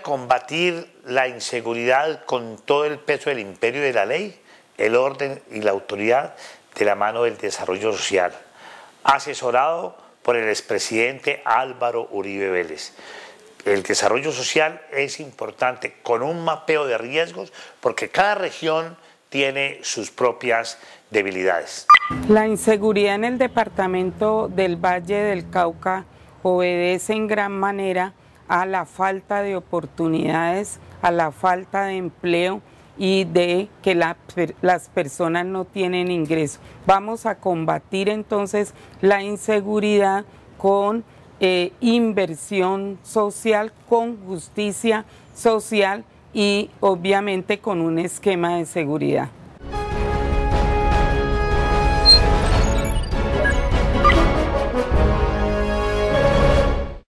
combatir la inseguridad con todo el peso del imperio de la ley, el orden y la autoridad de la mano del desarrollo social, asesorado por el expresidente Álvaro Uribe Vélez. El desarrollo social es importante con un mapeo de riesgos porque cada región tiene sus propias debilidades. La inseguridad en el departamento del Valle del Cauca obedece en gran manera a la falta de oportunidades, a la falta de empleo y de que las personas no tienen ingreso. Vamos a combatir entonces la inseguridad con eh, inversión social, con justicia social y obviamente con un esquema de seguridad.